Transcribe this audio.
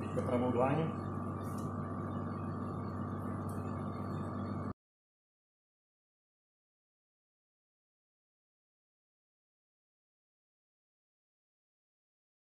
Fica para a